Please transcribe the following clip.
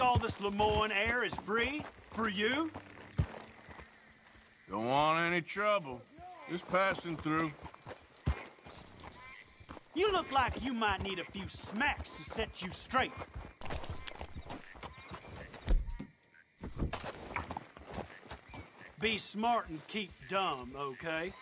All this Lemoyne air is free? For you? Don't want any trouble. Just passing through. You look like you might need a few smacks to set you straight. Be smart and keep dumb, okay?